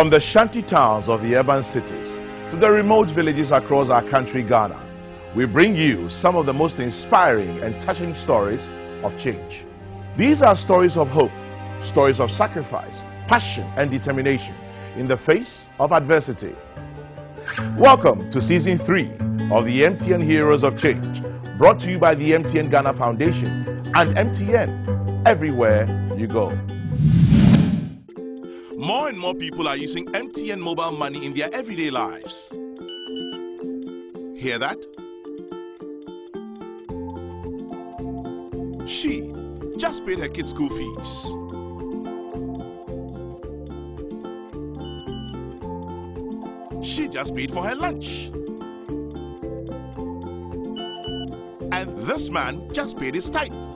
From the shanty towns of the urban cities to the remote villages across our country, Ghana, we bring you some of the most inspiring and touching stories of change. These are stories of hope, stories of sacrifice, passion, and determination in the face of adversity. Welcome to season three of the MTN Heroes of Change, brought to you by the MTN Ghana Foundation and MTN, everywhere you go. More and more people are using MTN mobile money in their everyday lives. Hear that? She just paid her kids' school fees. She just paid for her lunch. And this man just paid his tithe.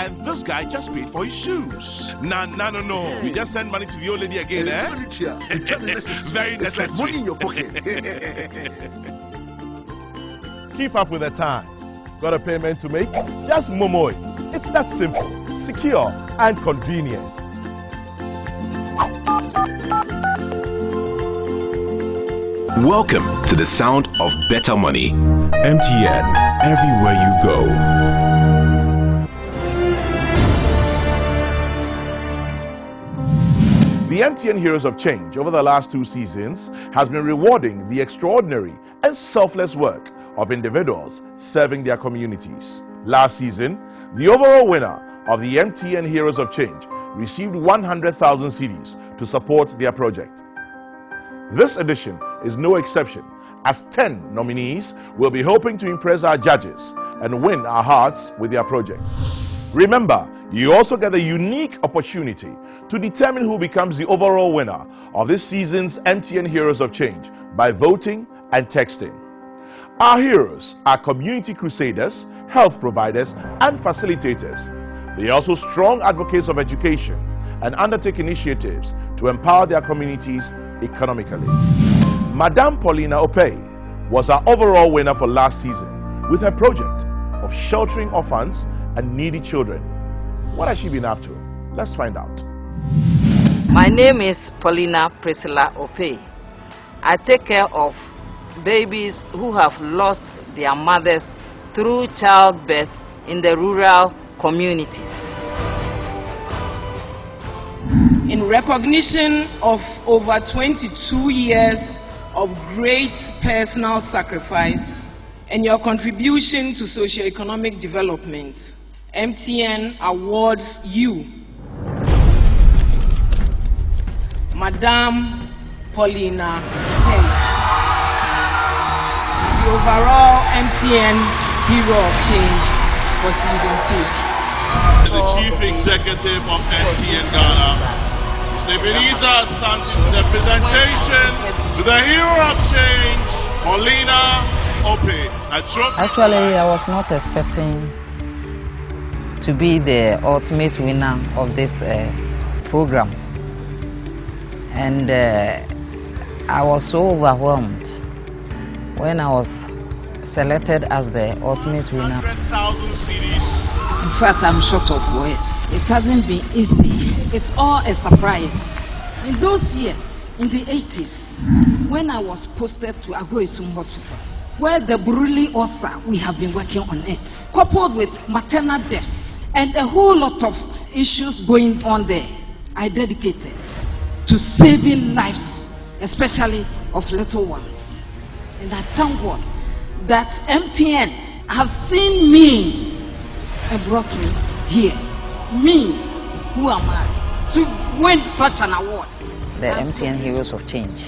And this guy just paid for his shoes. Nah, nah, no, no. You just send money to the old lady again, It's eh? very necessary. It's very necessary. It's like money in your pocket. Keep up with the times. Got a payment to make? Just Momo it. It's that simple, secure, and convenient. Welcome to the sound of better money. MTN, everywhere you go. The MTN Heroes of Change over the last two seasons has been rewarding the extraordinary and selfless work of individuals serving their communities. Last season, the overall winner of the MTN Heroes of Change received 100,000 cedis to support their project. This edition is no exception, as 10 nominees will be hoping to impress our judges and win our hearts with their projects. Remember, you also get the unique opportunity to determine who becomes the overall winner of this season's MTN Heroes of Change by voting and texting. Our heroes are community crusaders, health providers, and facilitators. They are also strong advocates of education and undertake initiatives to empower their communities economically. Madame Paulina Opey was our overall winner for last season with her project of sheltering orphans and needy children. What has she been up to? Let's find out. My name is Paulina Priscilla Ope. I take care of babies who have lost their mothers through childbirth in the rural communities. in recognition of over 22 years of great personal sacrifice and your contribution to socioeconomic development, MTN awards you, Madame Paulina Pay, the overall MTN Hero of Change for season two. The Chief Executive of MTN Ghana, Mr. Ebenezer Santos, the presentation to the Hero of Change, Paulina Ope. A trophy Actually, I was not expecting to be the ultimate winner of this uh, program. And uh, I was so overwhelmed when I was selected as the ultimate winner. In fact, I'm short of words. It hasn't been easy. It's all a surprise. In those years, in the 80s, when I was posted to Agroyesum Hospital, where the Buruli ulcer, we have been working on it, coupled with maternal deaths and a whole lot of issues going on there, I dedicated to saving lives, especially of little ones. And I thank God that MTN have seen me and brought me here. Me, who am I, to win such an award? the MTN Heroes of Change.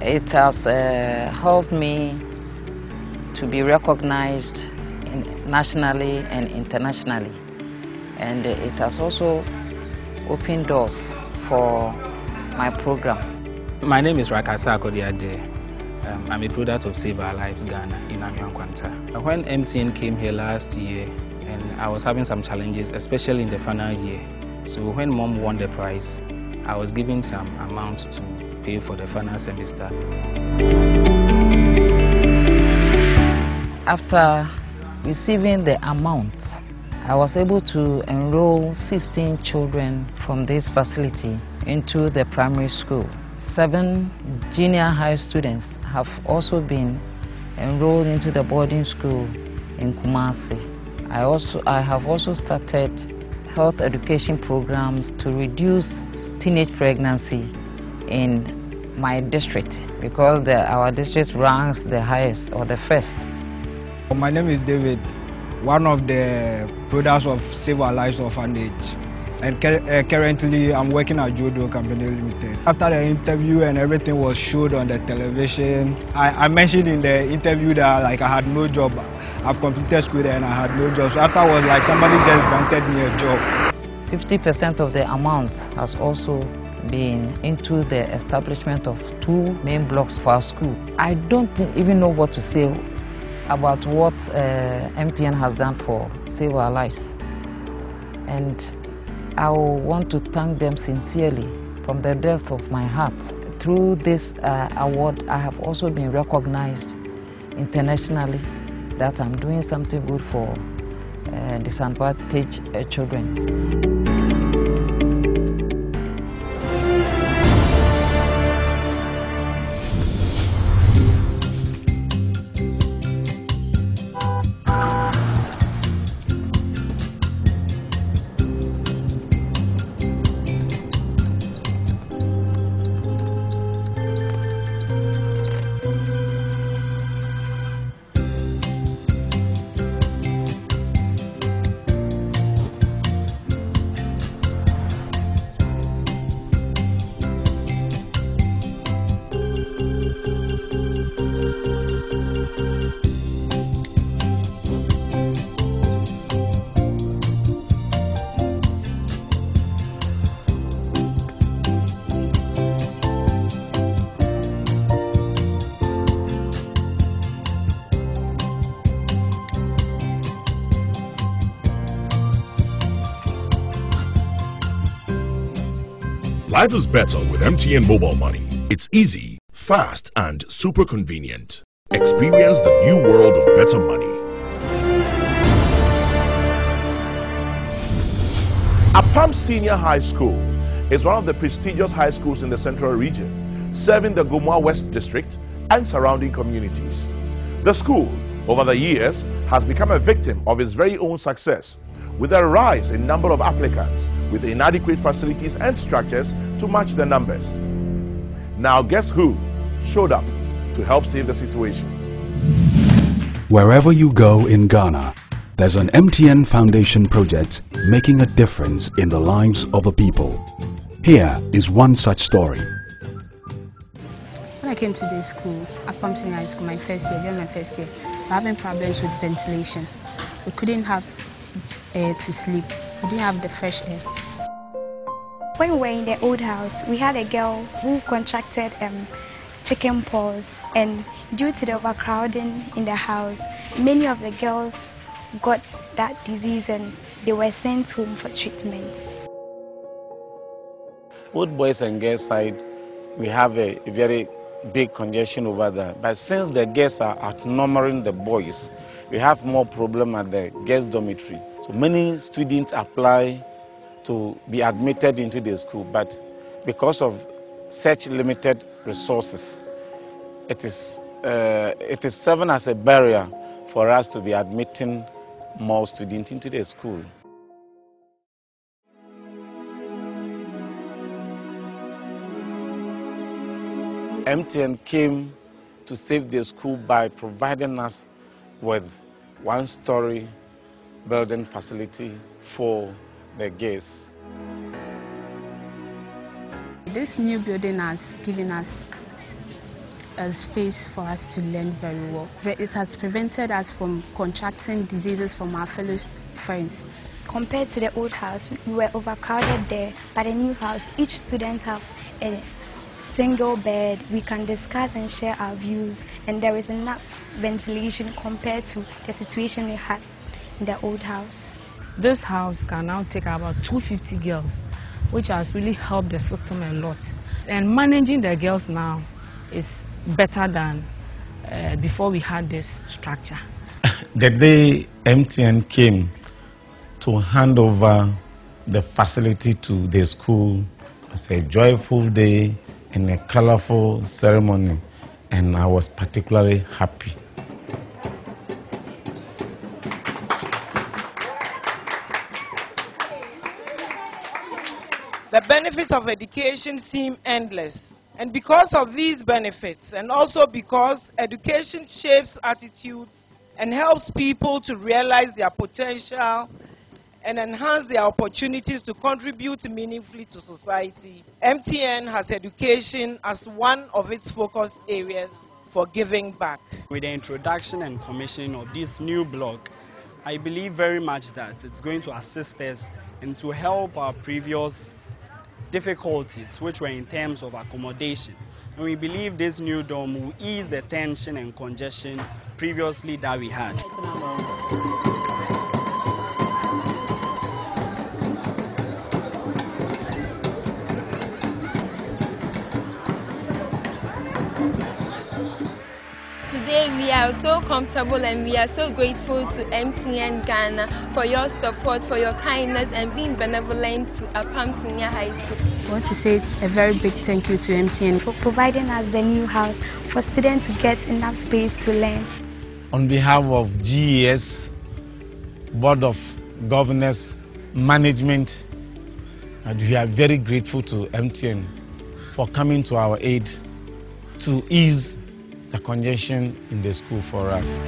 It has uh, helped me to be recognized in, nationally and internationally, and it has also opened doors for my program. My name is Rakasa Akodiade. Um, I'm a product of Save Our Lives Ghana in Amyankwanta. When MTN came here last year, and I was having some challenges, especially in the final year. So when mom won the prize, I was given some amount to pay for the final semester. After receiving the amount, I was able to enroll 16 children from this facility into the primary school. Seven junior high students have also been enrolled into the boarding school in Kumasi. I, also, I have also started health education programs to reduce teenage pregnancy in my district because the, our district ranks the highest or the first. My name is David, one of the products of Save Our Lives Orphanage. And uh, currently, I'm working at Judo Company Limited. After the interview and everything was showed on the television, I, I mentioned in the interview that like I had no job. I've completed school and I had no job. So afterwards, like somebody just granted me a job. 50% of the amount has also been into the establishment of two main blocks for our school. I don't even know what to say about what uh, MTN has done for Save Our Lives. And I want to thank them sincerely from the depth of my heart. Through this uh, award, I have also been recognized internationally that I'm doing something good for uh, disadvantaged uh, children. Life is better with MTN Mobile Money. It's easy, fast, and super convenient. Experience the new world of better money. Apam Senior High School is one of the prestigious high schools in the central region, serving the Gomoa West District and surrounding communities. The school, over the years, has become a victim of its very own success with a rise in number of applicants with inadequate facilities and structures to match the numbers. Now guess who showed up to help save the situation? Wherever you go in Ghana, there's an MTN Foundation project making a difference in the lives of the people. Here is one such story. When I came to this school, Apam Senior High School, my first year, during my first year, we were having problems with ventilation. We couldn't have air to sleep. We didn't have the fresh air. When we were in the old house, we had a girl who contracted um, chicken pox and due to the overcrowding in the house, many of the girls got that disease and they were sent home for treatment. Both boys and girls side, we have a, a very big congestion over there. But since the girls are outnumbering the boys, we have more problem at the girls' dormitory. So many students apply to be admitted into the school, but because of such limited resources, it is, uh, it is serving as a barrier for us to be admitting more students into the school. MTN came to save the school by providing us with one-story building facility for the guests. This new building has given us a space for us to learn very well. It has prevented us from contracting diseases from our fellow friends. Compared to the old house, we were overcrowded there. But the new house, each student have a single bed. We can discuss and share our views, and there is enough ventilation compared to the situation we had in the old house. This house can now take about 250 girls, which has really helped the system a lot. And managing the girls now is better than uh, before we had this structure. the day MTN came to hand over the facility to the school as a joyful day and a colorful ceremony, and I was particularly happy. Benefits of education seem endless. And because of these benefits, and also because education shapes attitudes and helps people to realize their potential and enhance their opportunities to contribute meaningfully to society, MTN has education as one of its focus areas for giving back. With the introduction and commissioning of this new block, I believe very much that it's going to assist us and to help our previous difficulties which were in terms of accommodation. And we believe this new dome will ease the tension and congestion previously that we had. Are so comfortable and we are so grateful to MTN Ghana for your support, for your kindness and being benevolent to APAM Senior High School. I want to say a very big thank you to MTN for providing us the new house for students to get enough space to learn. On behalf of GES, Board of Governors, Management, and we are very grateful to MTN for coming to our aid to ease the congestion in the school for us.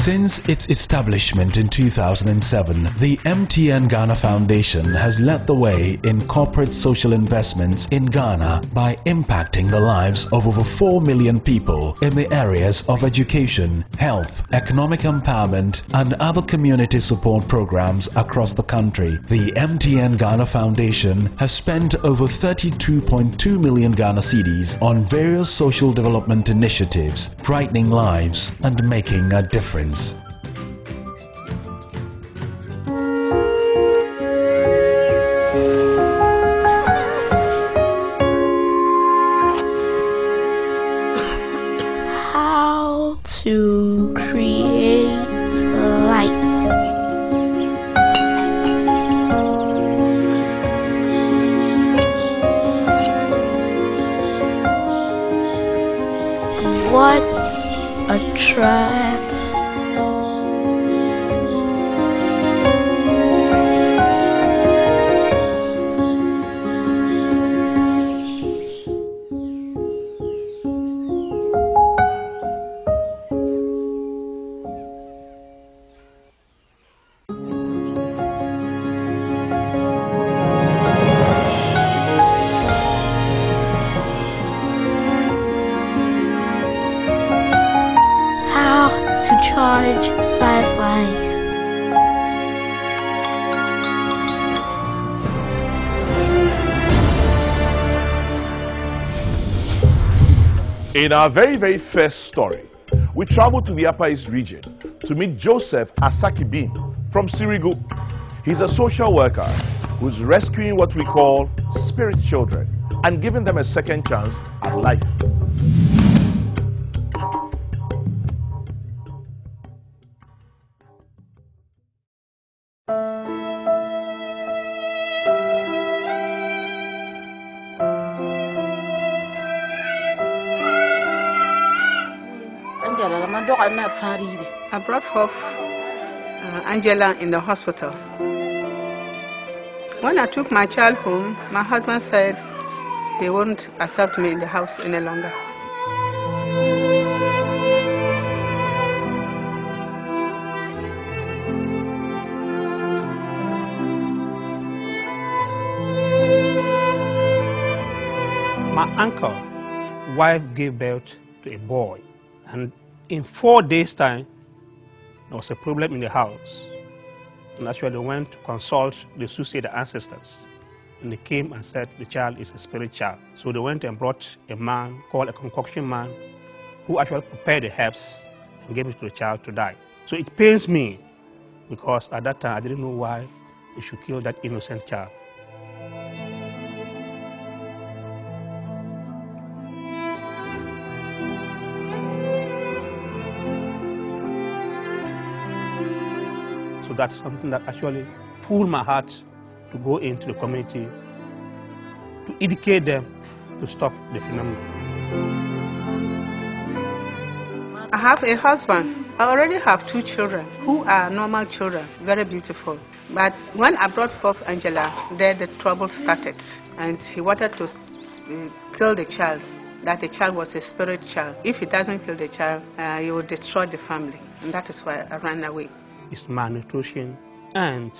Since its establishment in 2007, the MTN Ghana Foundation has led the way in corporate social investments in Ghana by impacting the lives of over 4 million people in the areas of education, health, economic empowerment, and other community support programs across the country. The MTN Ghana Foundation has spent over 32.2 million Ghana cedis on various social development initiatives, brightening lives and making a difference. How to create light. What attracts In our very, very first story, we traveled to the Upper East region to meet Joseph Asaki Bean from Sirigu. He's a social worker who's rescuing what we call spirit children and giving them a second chance at life. I brought off uh, Angela in the hospital. When I took my child home, my husband said he won't accept me in the house any longer. My uncle wife gave birth to a boy, and in four days' time, there was a problem in the house. And actually, they went to consult the suicide ancestors. And they came and said the child is a spirit child. So they went and brought a man called a concoction man who actually prepared the herbs and gave it to the child to die. So it pains me because at that time I didn't know why they should kill that innocent child. That's something that actually pulled my heart to go into the community to educate them to stop the phenomenon. I have a husband. I already have two children who are normal children, very beautiful. But when I brought forth Angela, there the trouble started, and he wanted to kill the child. That the child was a spirit child. If he doesn't kill the child, uh, he will destroy the family, and that is why I ran away. It's malnutrition and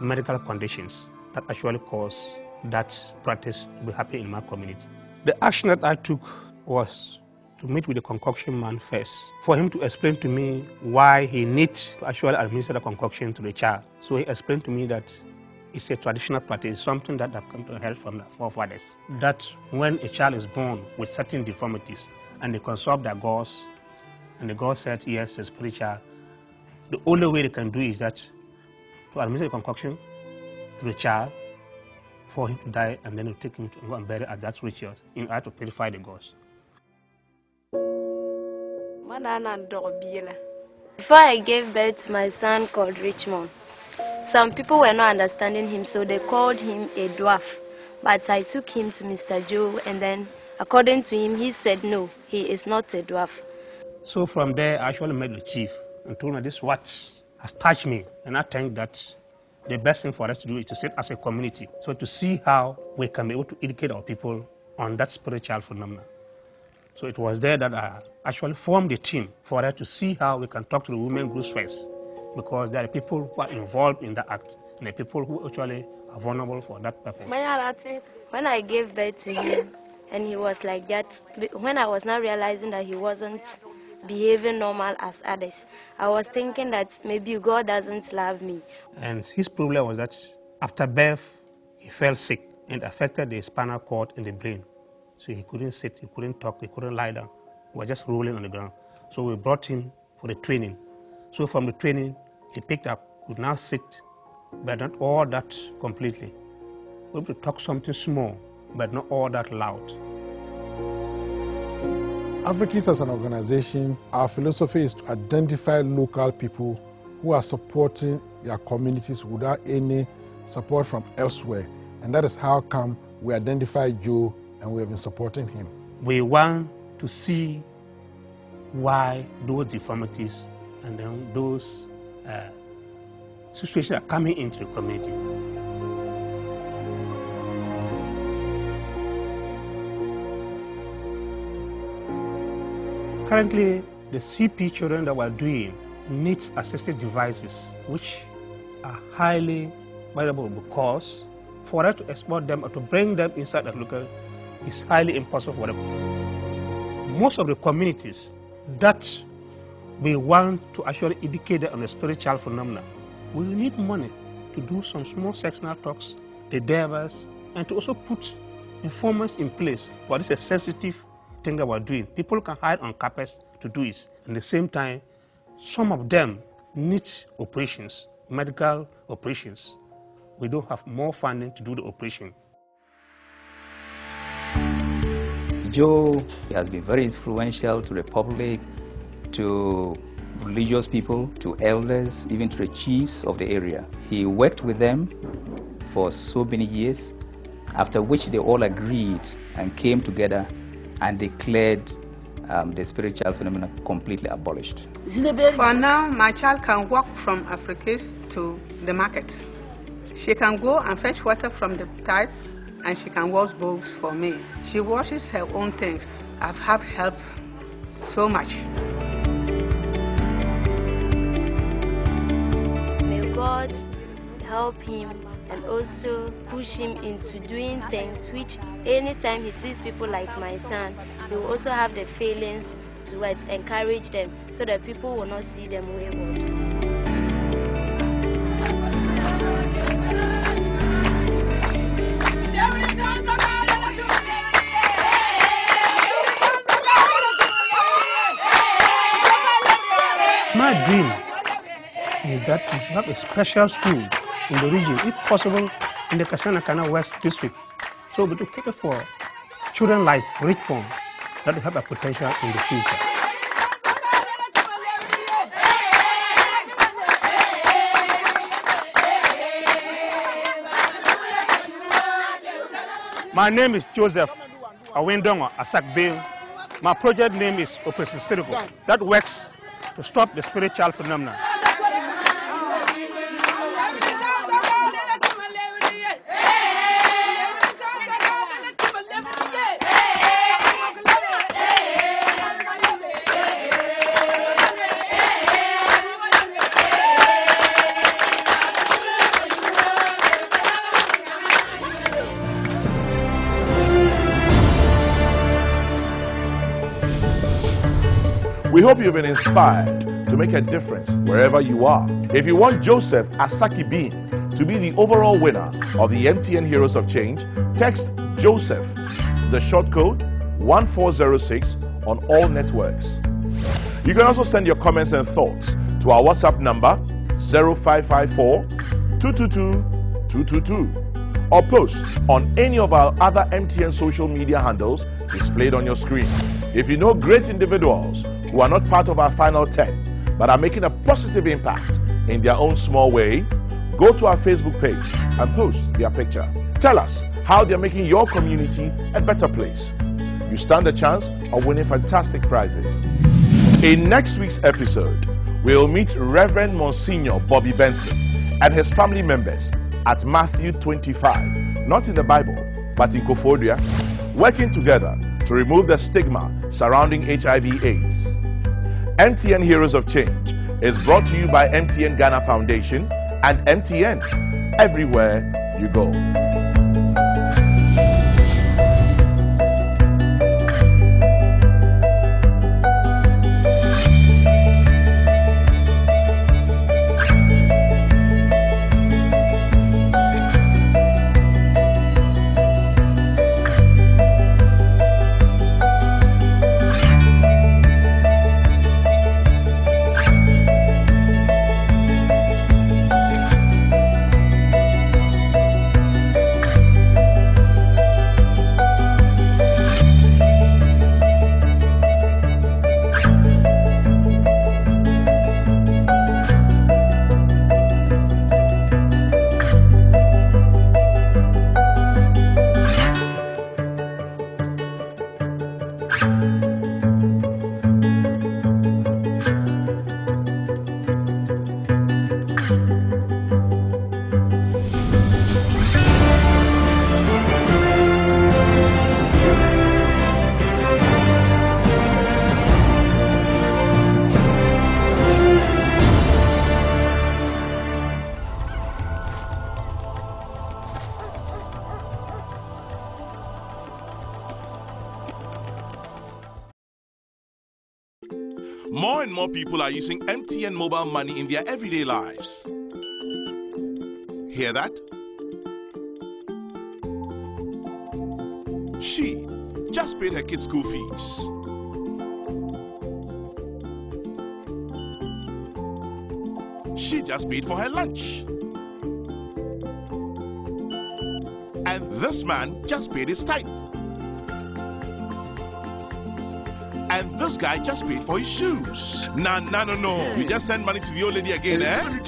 medical conditions that actually cause that practice to be happening in my community. The action that I took was to meet with the concoction man first, for him to explain to me why he needs to actually administer the concoction to the child. So he explained to me that it's a traditional practice, something that I've come to help from the forefathers. That when a child is born with certain deformities and they consult their gods, and the god said, yes, it's spiritual, the only way they can do is that to administer the concoction to the child for him to die and then to take him to go and bury at that ritual in order to purify the gods. Before I gave birth to my son called Richmond, some people were not understanding him, so they called him a dwarf. But I took him to Mr. Joe, and then, according to him, he said no, he is not a dwarf. So from there, I actually met the chief and told me this what has touched me, and I think that the best thing for us to do is to sit as a community, so to see how we can be able to educate our people on that spiritual phenomenon. So it was there that I actually formed a team for us to see how we can talk to the women groups first, because there are people who are involved in the act, and the people who actually are vulnerable for that purpose. When I gave birth to him, and he was like that, when I was not realizing that he wasn't behaving normal as others, I was thinking that maybe God doesn't love me. And his problem was that after birth, he fell sick and affected the spinal cord and the brain. So he couldn't sit, he couldn't talk, he couldn't lie down. He was just rolling on the ground. So we brought him for the training. So from the training, he picked up, could now sit, but not all that completely. We able to talk something small, but not all that loud. AfriKids as an organization, our philosophy is to identify local people who are supporting their communities without any support from elsewhere. And that is how come we identify Joe and we have been supporting him. We want to see why those deformities and then those uh, situations are coming into the community. Currently, the CP children that we're doing needs assisted devices, which are highly valuable because for us to export them or to bring them inside the local is highly impossible for them. Most of the communities that we want to actually educate them on the spiritual phenomena, we need money to do some small sectional talks, the devas, and to also put informants in place for this a sensitive thing that we're doing. People can hide on carpets to do it. At the same time, some of them need operations, medical operations. We don't have more funding to do the operation. Joe has been very influential to the public, to religious people, to elders, even to the chiefs of the area. He worked with them for so many years, after which they all agreed and came together and declared um, the spiritual phenomenon completely abolished. For now, my child can walk from AfriKids to the market. She can go and fetch water from the tap and she can wash bowls for me. She washes her own things. I've had help so much. May God help him and also push him into doing things which anytime he sees people like my son, he will also have the feelings to encourage them so that people will not see them wayward. My dream is that we have a special school in the region, if possible, in the Kassena-Nankana West district. So we do cater for children like Richmond that have a potential in the future. My name is Joseph Awendongo Asakbe. My project name is Operation Cerebral. That works to stop the spiritual phenomena. We hope you've been inspired to make a difference wherever you are. If you want Joseph Asaki Bean to be the overall winner of the MTN Heroes of Change, text Joseph, the short code 1406 on all networks. You can also send your comments and thoughts to our WhatsApp number 0554 222 222 or post on any of our other MTN social media handles displayed on your screen. If you know great individuals who are not part of our final 10 but are making a positive impact in their own small way, go to our Facebook page and post their picture. Tell us how they're making your community a better place. You stand a chance of winning fantastic prizes. In next week's episode, we'll meet Reverend Monsignor Bobby Benson and his family members at Matthew 25, not in the Bible, but in Koforidua, working together to remove the stigma surrounding HIV AIDS. MTN Heroes of Change is brought to you by MTN Ghana Foundation and MTN everywhere you go. are using MTN mobile money in their everyday lives. Hear that? She just paid her kids' school fees. She just paid for her lunch. And this man just paid his tithe. And this guy just paid for his shoes. No, no, no, no. You just send money to the old lady again, eh?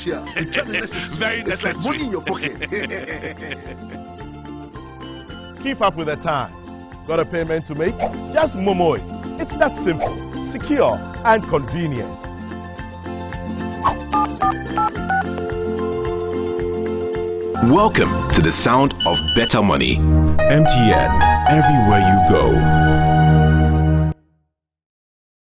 Very necessary. money in your pocket. Keep up with the times. Got a payment to make? Just Momo it. It's that simple, secure, and convenient. Welcome to the sound of better money. MTN, everywhere you go.